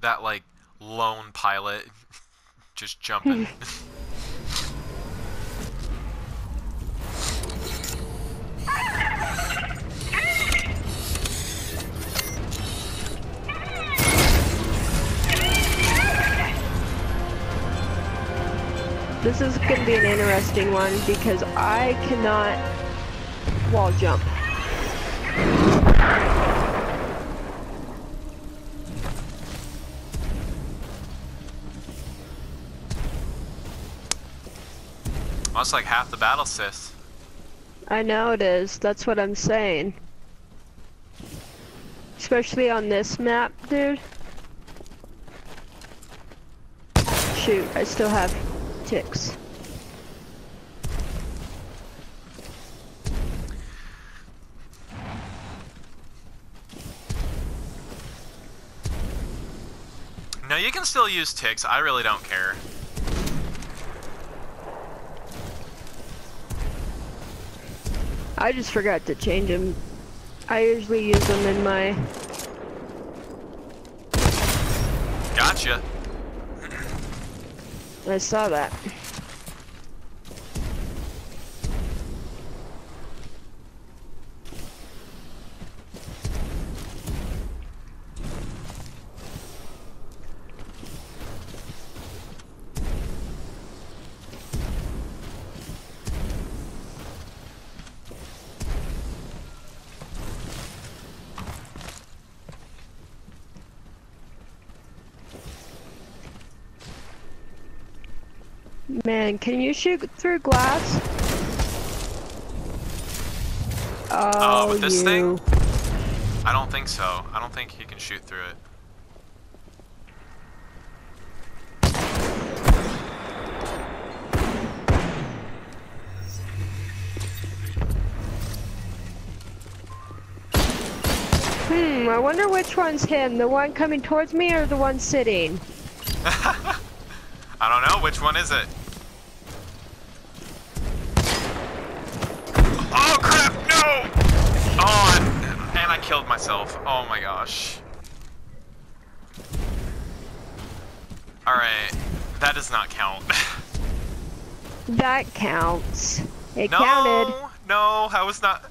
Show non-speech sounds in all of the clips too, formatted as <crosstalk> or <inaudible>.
that like lone pilot <laughs> just jumping. <laughs> This is gonna be an interesting one because I cannot wall jump. Almost like half the battle, sis. I know it is. That's what I'm saying. Especially on this map, dude. Shoot, I still have ticks. No, you can still use ticks. I really don't care. I just forgot to change them. I usually use them in my... Gotcha. I saw that. Man, can you shoot through glass? Oh, with this you. thing? I don't think so. I don't think you can shoot through it. Hmm, I wonder which one's him. The one coming towards me or the one sitting? <laughs> I don't know. Which one is it? Oh crap! No! Oh, and, I killed myself. Oh my gosh. Alright. That does not count. <laughs> That counts. It no! counted. No, I was not.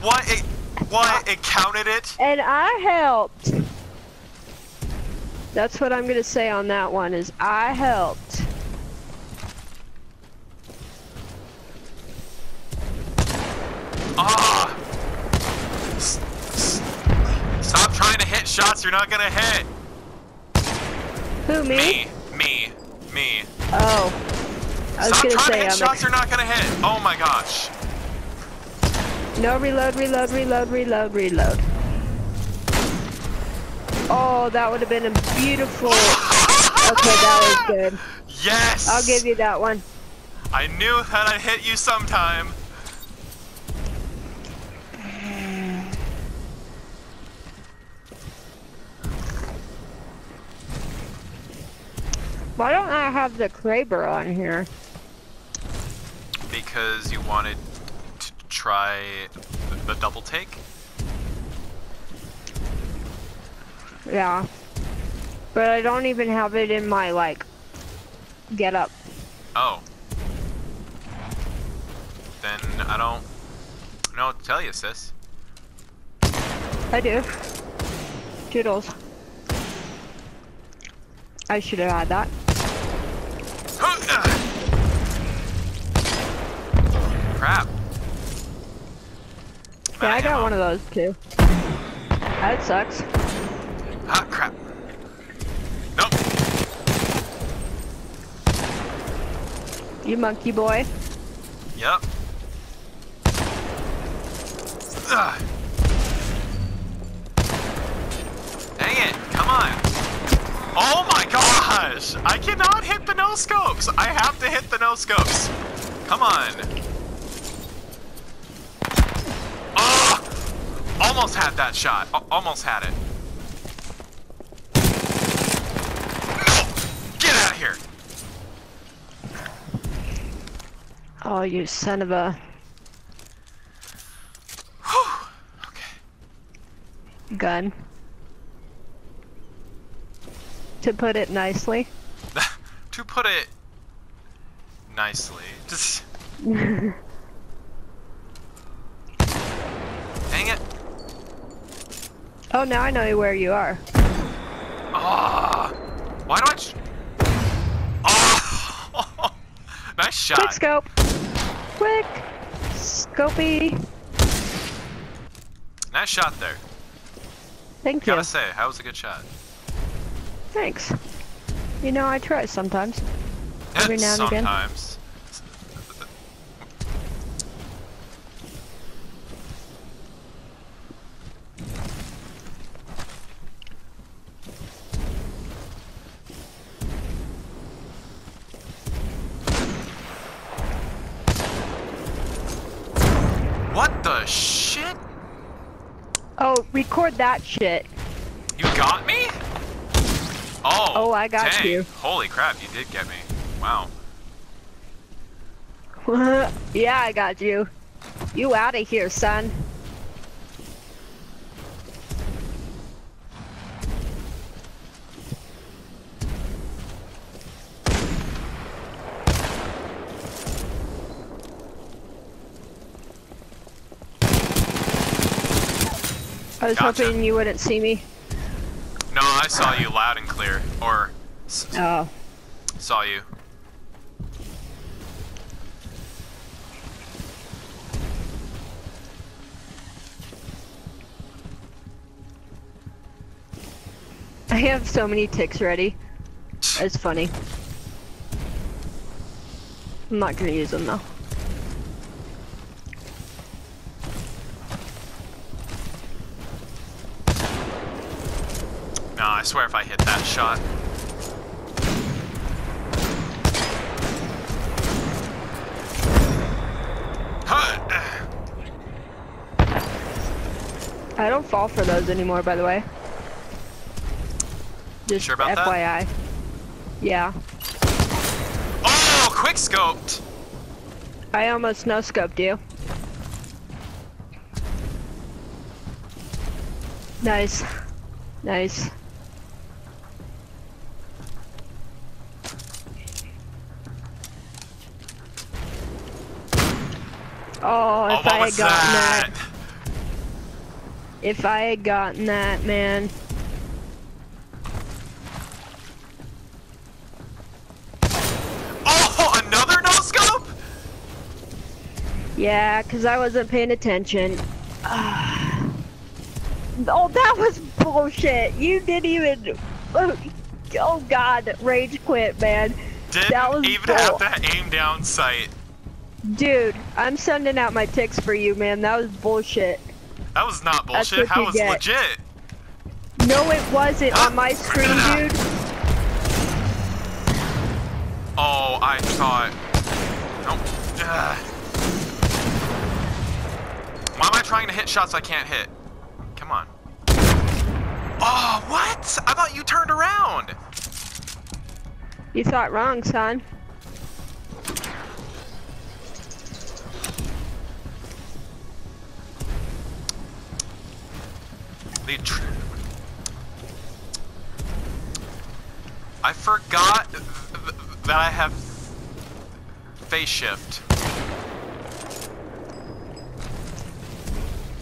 What? It, what? It counted it? And I helped. That's what I'm gonna say on that one is I helped. Ah! S- s- Stop trying to hit shots you're not gonna hit. Who me? Me, me, me. Oh. I was Stop gonna trying to say hit I'm shots you're not gonna hit. Oh my gosh. No reload, reload, reload, reload, reload. Oh, that would have been a beautiful. Okay, that was <laughs> good. Yes. I'll give you that one. I knew that I'd hit you sometime. Why don't I have the Kraber on here? Because you wanted to try the, the double take? Yeah. But I don't even have it in my, like, get up. Oh. Then I don't know what to tell you, sis. I do. Toodles. I should have had that. Crap. Yeah, I got one of those too. That sucks. Ah, crap. Nope. You monkey boy. Yep. Ugh. Oh my gosh! I cannot hit the no scopes! I have to hit the no scopes. Come on. Oh! Almost had that shot. Al- almost had it. No! Get out of here! Oh, you son of a Whew. Okay. gun. To put it nicely. <laughs> to put it nicely. Just <laughs> dang it. Oh, now I know where you are. Ah, why do I? Ch- oh, <laughs> nice shot. Quick scope. Quick. Scopy. Nice shot there. Thank you. Gotta say, that was a good shot. Thanks. You know, I try sometimes. Every now and again. Sometimes. What the shit? Oh, record that shit. You got me? Oh. Oh, I got dang. you. Holy crap, you did get me. Wow. <laughs> yeah, I got you. You out of here, son. I was Gotcha. hoping you wouldn't see me. I saw you loud and clear. Or s- Oh. saw you. I have so many ticks ready. It's funny. I'm not gonna use them though. No, I swear if I hit that shot. I don't fall for those anymore, by the way. Just Sure about that? FYI. Yeah. Oh, quick scoped. I almost no scoped you. Nice. Nice. Oh, if I had gotten that? that. If I had gotten that, man. Oh, another no scope? Yeah, because I wasn't paying attention. Oh, that was bullshit. You didn't even. Oh, God. Rage quit, man. Didn't That was even bull. have that aim down sight. Dude, I'm sending out my ticks for you, man. That was bullshit. That was not bullshit. That was get. legit. No, it wasn't on my screen, dude. Oh, I saw it. Nope. Ugh. Why am I trying to hit shots I can't hit? Come on. Oh, what? I thought you turned around. You thought wrong, son. I forgot th- th- that I have phase shift.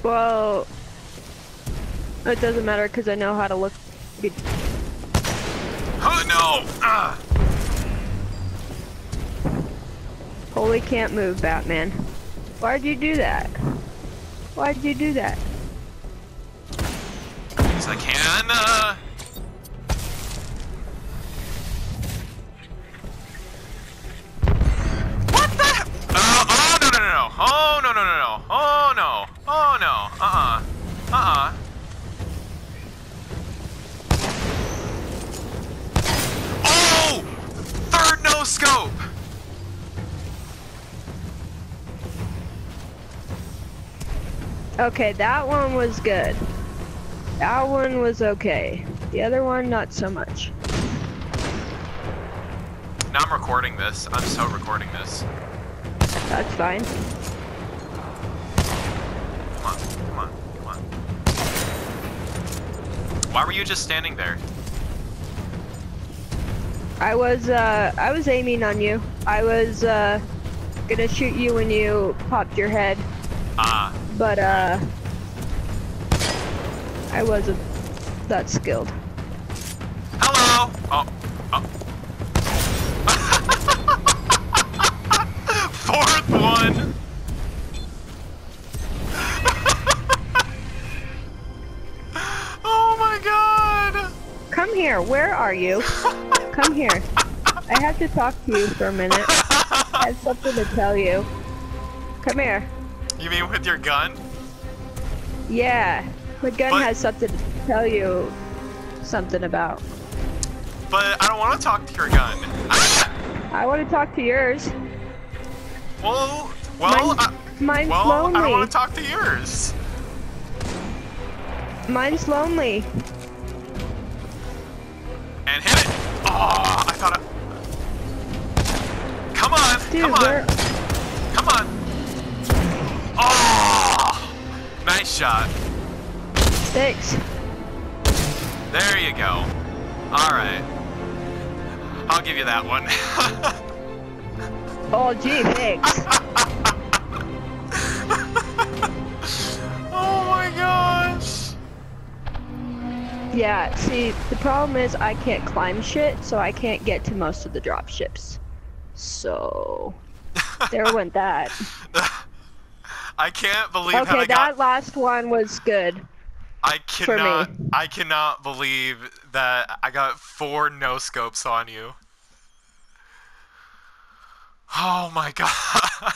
Well, it doesn't matter because I know how to look. Oh no! Ah. Holy can't move, Batman. Why'd you do that? Why'd you do that? Yes, I can. Uh... Okay, that one was good. That one was okay. The other one, not so much. Now I'm recording this. I'm so recording this. That's fine. Come on, come on, come on. Why were you just standing there? I was uh I was aiming on you. I was uh gonna shoot you when you popped your head, Ah, but uh I wasn't that skilled. hello. Oh, oh. <laughs> Fourth one. <laughs> oh my god. Come here. Where are you? Come here. I have to talk to you for a minute. I have something to tell you. Come here. You mean with your gun? Yeah. My gun But- has something to tell you something about. But I don't want to talk to your gun. I want to talk to yours. well, well, Mine's, I, mine's well, I don't lonely. want to talk to yours. Mine's lonely. And hit it. Oh, I thought. I... Come on, Dude, come on, come on. Oh, nice shot. thanks. There you go. All right. I'll give you that one. Oh gee, thanks. <laughs> oh my gosh. Yeah, see, the problem is I can't climb shit, so I can't get to most of the drop ships. So <laughs> there went that. <laughs> I can't believe Okay, that got. last one was good. I cannot. I cannot believe that I got four no scopes on you. Oh my <laughs> god.